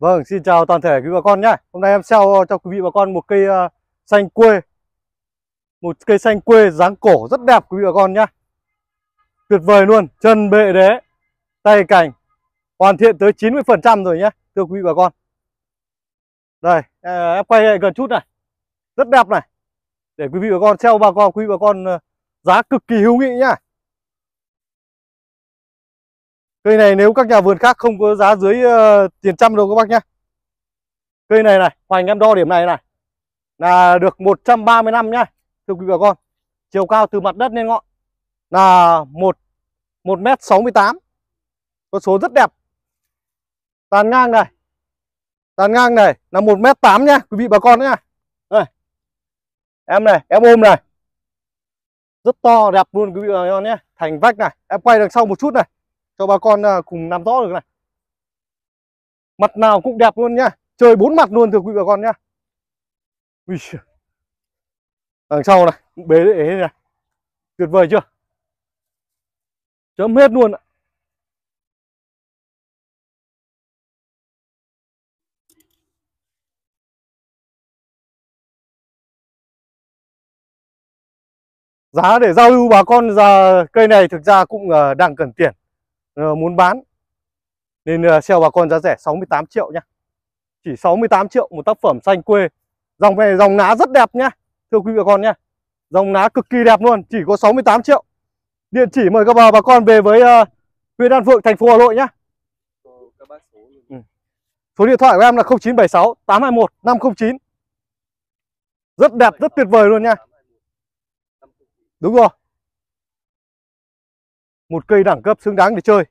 Vâng, xin chào toàn thể quý bà con nhé. Hôm nay em sell cho quý vị bà con một cây uh, xanh quê. Một cây xanh quê dáng cổ rất đẹp quý vị bà con nhé. Tuyệt vời luôn, chân bệ đế, tay cành hoàn thiện tới 90% rồi nhé, thưa quý vị bà con. Đây, à, em quay lại gần chút này. Rất đẹp này. Để quý vị bà con sell bà con quý vị bà con uh, giá cực kỳ hữu nghị nhá. Cây này nếu các nhà vườn khác không có giá dưới uh, tiền trăm đâu các bác nhá. Cây này này, hoành em đo điểm này này. Là được 135 nhá. Thưa quý vị bà con. Chiều cao từ mặt đất lên ngọn là 1 1m68. Con số rất đẹp. Tàn ngang này. Tàn ngang này là 1m8 nhá, quý vị bà con nhá. Đây. Em này, em ôm này. Rất to đẹp luôn quý vị bà con nhé. Thành vách này, em quay đằng sau một chút này cho bà con à, cùng nắm rõ được này. Mặt nào cũng đẹp luôn nhá. Chơi bốn mặt luôn, thưa quý bà con nhá. Ui. đằng sau này, bế để này. Tuyệt vời chưa? Chấm hết luôn ạ. Giá để giao lưu bà con giờ cây này thực ra cũng à, đang cần tiền. Ờ, muốn bán. Nên xeo sale bà con giá rẻ 68 triệu nhá. Chỉ 68 triệu một tác phẩm xanh quê. Dòng này dòng lá rất đẹp nhá thưa quý vị bà con nhá. Dòng lá cực kỳ đẹp luôn chỉ có 68 triệu. Địa chỉ mời các bà bà con về với uh, huyện An Phượng thành phố Hà Nội nhá. Ừ. số điện thoại của em là 0976 821 509 rất đẹp rất tuyệt vời luôn nha đúng rồi một cây đẳng cấp xứng đáng để chơi.